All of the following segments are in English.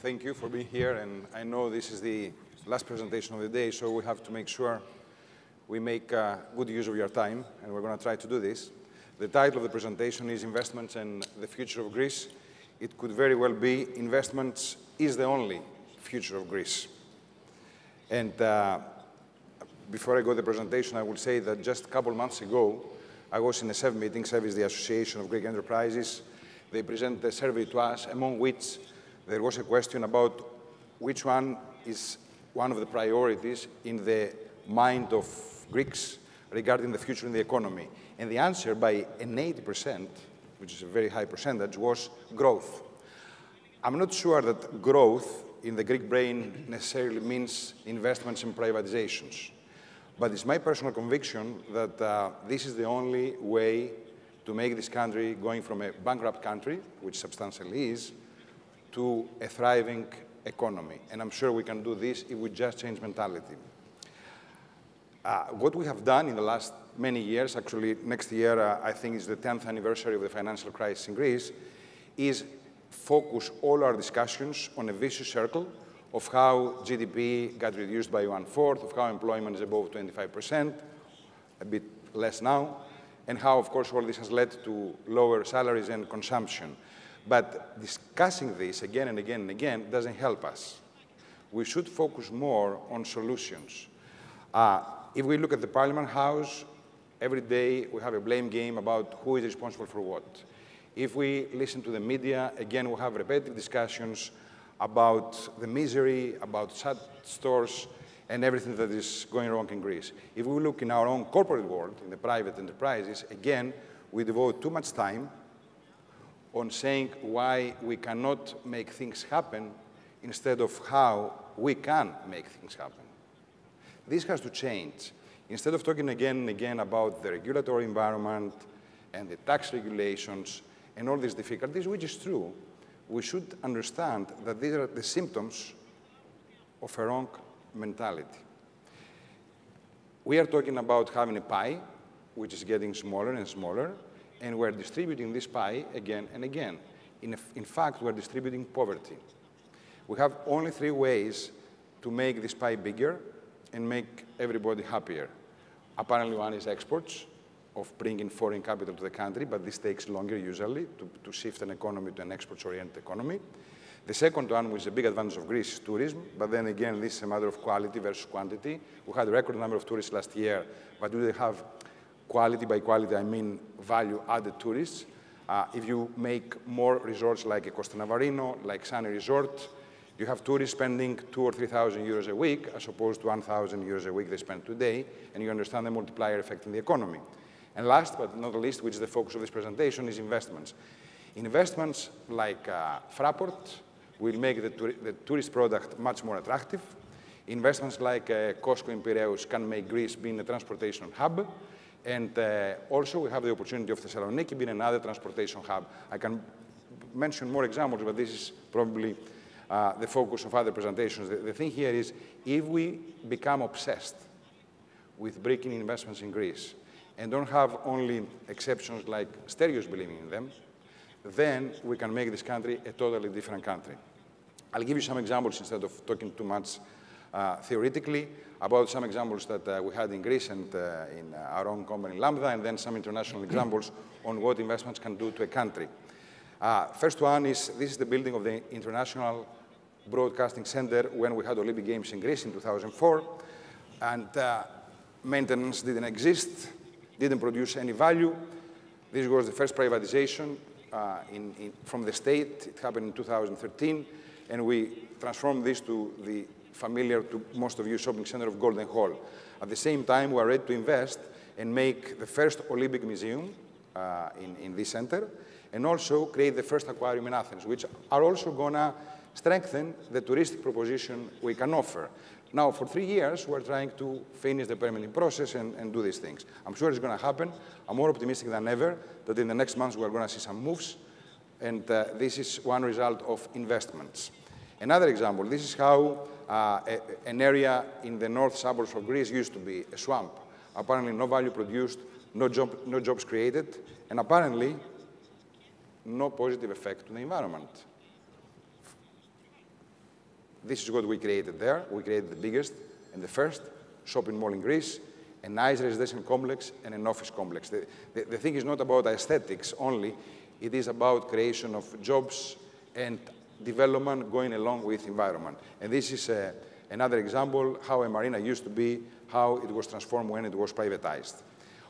thank you for being here. And I know this is the last presentation of the day, so we have to make sure we make uh, good use of your time, and we're going to try to do this. The title of the presentation is Investments and the Future of Greece. It could very well be Investments is the only future of Greece. And uh, before I go to the presentation, I will say that just a couple months ago, I was in a SEV meeting, SEV is the Association of Greek Enterprises. They presented a survey to us, among which there was a question about which one is one of the priorities in the mind of Greeks regarding the future in the economy. And the answer by an 80%, which is a very high percentage, was growth. I'm not sure that growth in the Greek brain necessarily means investments and privatizations. But it's my personal conviction that uh, this is the only way to make this country going from a bankrupt country, which substantially is, to a thriving economy. And I'm sure we can do this if we just change mentality. Uh, what we have done in the last many years, actually next year uh, I think is the 10th anniversary of the financial crisis in Greece, is focus all our discussions on a vicious circle of how GDP got reduced by one-fourth, of how employment is above 25%, a bit less now, and how, of course, all this has led to lower salaries and consumption. But discussing this again and again and again doesn't help us. We should focus more on solutions. Uh, if we look at the Parliament House, every day we have a blame game about who is responsible for what. If we listen to the media, again, we have repetitive discussions about the misery, about shut stores, and everything that is going wrong in Greece. If we look in our own corporate world, in the private enterprises, again, we devote too much time on saying why we cannot make things happen instead of how we can make things happen. This has to change. Instead of talking again and again about the regulatory environment and the tax regulations and all these difficulties, which is true, we should understand that these are the symptoms of a wrong mentality. We are talking about having a pie, which is getting smaller and smaller, and we're distributing this pie again and again. In, in fact, we're distributing poverty. We have only three ways to make this pie bigger and make everybody happier. Apparently, one is exports, of bringing foreign capital to the country, but this takes longer usually to, to shift an economy to an exports-oriented economy. The second one, which is a big advantage of Greece, is tourism. But then again, this is a matter of quality versus quantity. We had a record number of tourists last year, but we have quality by quality, I mean value-added tourists. Uh, if you make more resorts like Costa Navarino, like Sani Resort, you have tourists spending two or 3,000 euros a week as opposed to 1,000 euros a week they spend today, and you understand the multiplier effect in the economy. And last but not the least, which is the focus of this presentation, is investments. Investments like uh, Fraport will make the, the, tourist product much more attractive. Investments like uh, COSCO in Piraeus can make Greece being a transportation hub. And uh, also we have the opportunity of Thessaloniki being another transportation hub. I can mention more examples, but this is probably uh, the focus of other presentations. The, the, thing here is if we become obsessed with breaking investments in Greece and don't have only exceptions like stereos believing in them, then we can make this country a totally different country. I'll give you some examples instead of talking too much theoretically about some examples that uh, we had in Greece and uh, in uh, our own company Lamda, and then some international examples on what investments can do to a country. Uh, first one is, this is the building of the International Broadcasting Center when we had Olympic Games in Greece in 2004, and uh, maintenance didn't exist, didn't produce any value. This was the first privatization in, in, from the state. It happened in 2013, and we transformed this to the familiar to most of you shopping center of Golden Hall. At the same time, we are ready to invest and make the first Olympic museum uh, in, in this center, and also create the first aquarium in Athens, which are also going to strengthen the touristic proposition we can offer. Now, for three years, we're trying to finish the permitting process and, and do these things. I'm sure it's going to happen. I'm more optimistic than ever that in the next months we're going to see some moves, and uh, this is one result of investments. Another example, this is how uh, a, an area in the north suburbs of Greece used to be a swamp. Apparently no value produced, no, job, no jobs created, and apparently no positive effect on the environment. This is what we created there. We created the biggest and the first shopping mall in Greece, a nice residential complex and an office complex. The, the, the thing is not about aesthetics only, it is about creation of jobs and development going along with environment. And this is a, uh, another example how a marina used to be, how it was transformed when it was privatized.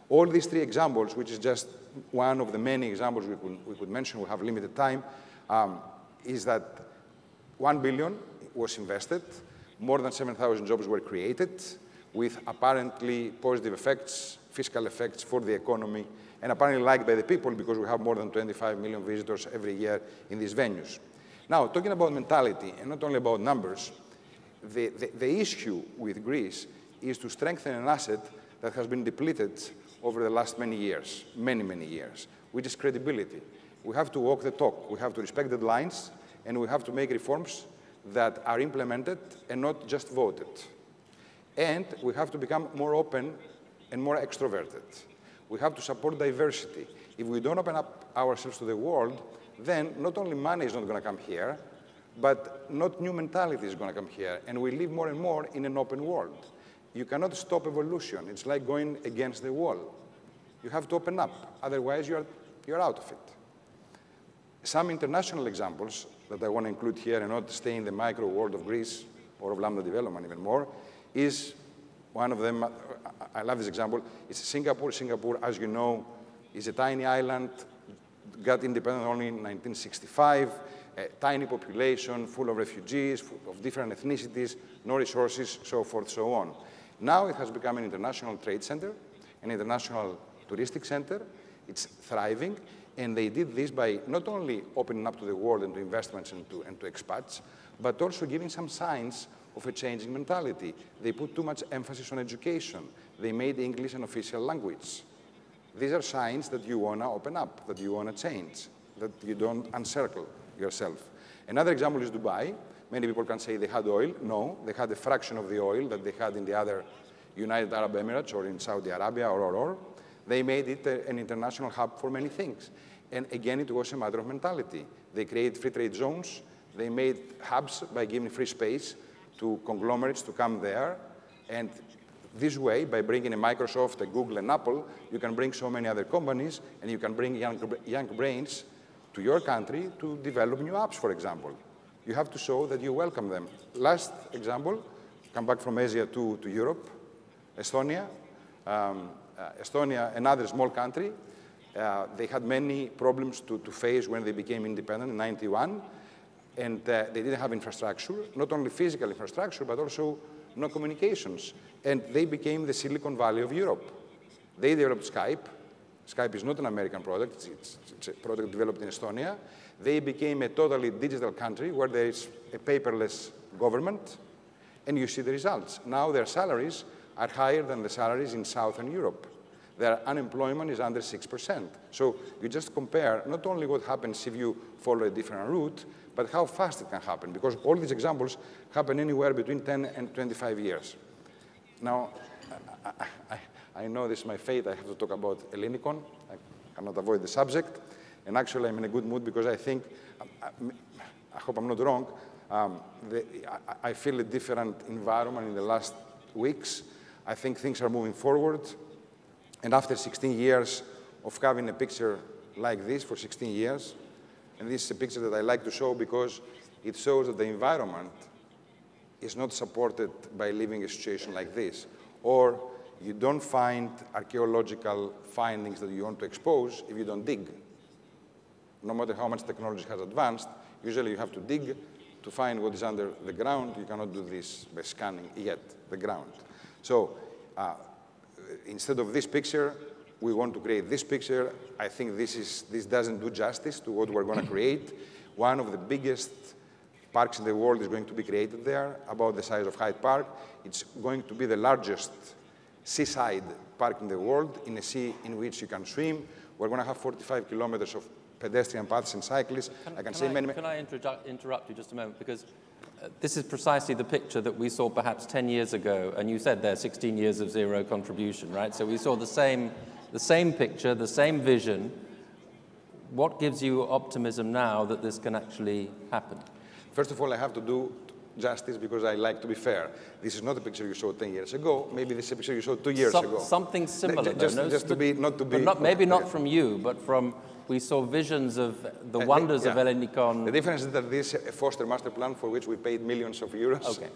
All these three examples, which is just one of the many examples we could, we could mention, we have limited time, um, is that 1 billion was invested, more than 7,000 jobs were created, with apparently positive effects, fiscal effects for the economy, and apparently liked by the people because we have more than 25 million visitors every year in these venues. Now, talking about mentality, and not only about numbers, the, the, the issue with Greece is to strengthen an asset that has been depleted over the last many years, many, many years, which is credibility. We have to walk the talk. We have to respect the deadlines, and we have to make reforms that are implemented and not just voted. And we have to become more open and more extroverted. We have to support diversity. If we don't open up ourselves to the world, then not only money is not going to come here, but not new mentality is going to come here. And we live more and more in an open world. You cannot stop evolution. It's like going against the wall. You have to open up. Otherwise, you're, you're out of it. Some international examples that I want to include here and not stay in the micro world of Greece or of Lamda development even more is one of them, I love this example, it's Singapore. Singapore, as you know, is a tiny island, got independent only in 1965, a tiny population, full of refugees, full of different ethnicities, no resources, so forth, so on. Now it has become an international trade center, an international touristic center. It's thriving, and they did this by not only opening up to the world and to investments and to, and to expats, but also giving some signs of a changing mentality. They put too much emphasis on education. They made English an official language. These are signs that you want to open up, that you want to change, that you don't encircle yourself. Another example is Dubai. Many people can say they had oil. No, they had a fraction of the oil that they had in the other United Arab Emirates or in Saudi Arabia or, or, or. They made it a, an international hub for many things. And again, it was a matter of mentality. They created free trade zones. They made hubs by giving free space to conglomerates to come there. And this way, by bringing a Microsoft, a Google, and Apple, you can bring so many other companies, and you can bring young, young brains to your country to develop new apps, for example. You have to show that you welcome them. Last example, come back from Asia to, to Europe, Estonia. Um, uh, Estonia, another small country, uh, they had many problems to, to face when they became independent in 91 and uh, they didn't have infrastructure, not only physical infrastructure, but also no communications. And they became the Silicon Valley of Europe. They developed Skype. Skype is not an American product, it's, it's a product developed in Estonia. They became a totally digital country where there is a paperless government, and you see the results. Now their salaries are higher than the salaries in Southern Europe. Their unemployment is under 6%. So you just compare not only what happens if you follow a different route, but how fast it can happen, because all these examples happen anywhere between 10 and 25 years. Now, I, I, I know this is my fate, I have to talk about Ellinikon. I cannot avoid the subject. And actually, I'm in a good mood because I think, I, I hope I'm not wrong, um, the, I, I feel a different environment in the last weeks. I think things are moving forward. And after 16 years of having a picture like this for 16 years, and this is a picture that I like to show because it shows that the environment is not supported by living a situation like this. Or you don't find archaeological findings that you want to expose if you don't dig. No matter how much technology has advanced, usually you have to dig to find what is under the ground. You cannot do this by scanning yet the ground. So uh, instead of this picture, we want to create this picture. I think this, is, this doesn't do justice to what we're going to create. One of the biggest parks in the world is going to be created there, about the size of Hyde Park. It's going to be the largest seaside park in the world, in a sea in which you can swim. We're going to have 45 kilometers of pedestrian paths and cyclists. Can, I can, can say I, many... Can I interrupt you just a moment? Because this is precisely the picture that we saw perhaps 10 years ago, and you said there 16 years of zero contribution, right? So we saw the same the same picture, the same vision. What gives you optimism now that this can actually happen? First of all, I have to do justice because I like to be fair. This is not a picture you saw 10 years ago. Maybe this is a picture you saw two years Some, ago. Something similar, just, though. No, just to be, not to be. not, maybe not from you, but from we saw visions of the wonders think- of yeah. Ellinikon. The difference is that this Foster master plan for which we paid millions of euros. Okay.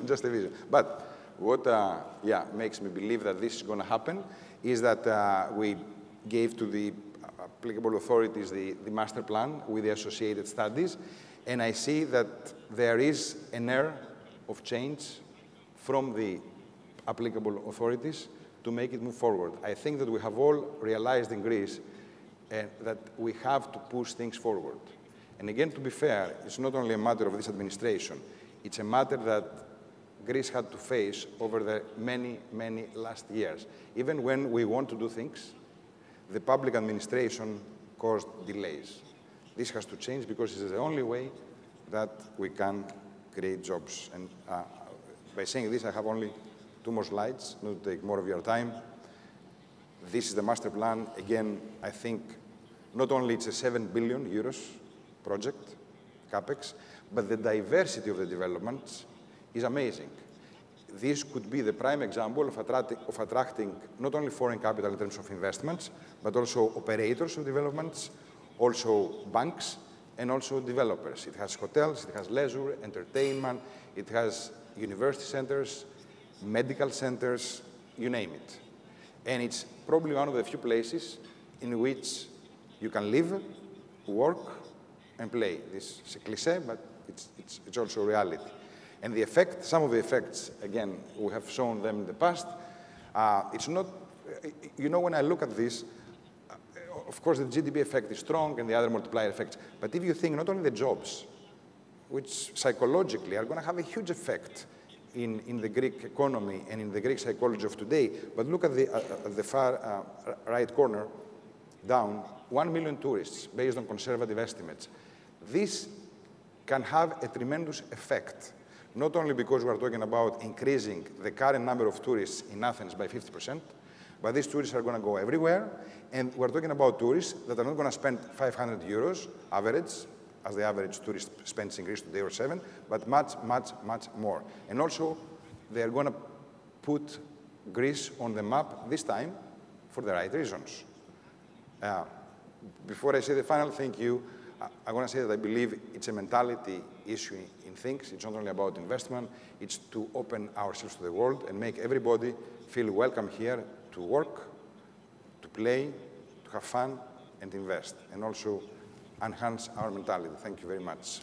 Just a vision. But what uh, yeah, makes me believe that this is going to happen is that uh, we gave to the applicable authorities the, the master plan with the associated studies, and I see that there is an air of change from the applicable authorities to make it move forward. I think that we have all realized in Greece uh, that we have to push things forward. And again, to be fair, it's not only a matter of this administration, it's a matter that Greece had to face over the many, many last years. Even when we want to do things, the public administration caused delays. This has to change because this is the only way that we can create jobs. And uh, by saying this, I have only two more slides, not to take more of your time. This is the master plan. Again, I think not only it's a 7 billion euros project, capex, but the diversity of the developments is amazing. This could be the prime example of, of attracting not only foreign capital in terms of investments, but also operators of developments, also banks, and also developers. It has hotels, it has leisure, entertainment, it has university centers, medical centers, you name it. And it's probably one of the few places in which you can live, work, and play. This is a cliche, but it's, it's, it's also reality. And the effect, some of the effects, again, we have shown them in the past. Uh, it's not, you know, when I look at this, uh, of course, the GDP effect is strong and the other multiplier effects. But if you think not only the jobs, which psychologically are going to have a huge effect in, in the Greek economy and in the Greek psychology of today, but look at the, uh, at the far uh, right corner, down, 1 million tourists based on conservative estimates. This can have a tremendous effect, not only because we're talking about increasing the current number of tourists in Athens by 50%, but these tourists are going to go everywhere, and we're talking about tourists that are not going to spend 500 euros average, as the average tourist spends in Greece today or seven, but much, much, much more. And also, they're going to put Greece on the map this time for the right reasons. Uh, before I say the final thank you, I, I want to say that I believe it's a mentality issue in things. It's not only about investment, it's to open ourselves to the world and make everybody feel welcome here to work, to play, to have fun, and invest, and also enhance our mentality. Thank you very much.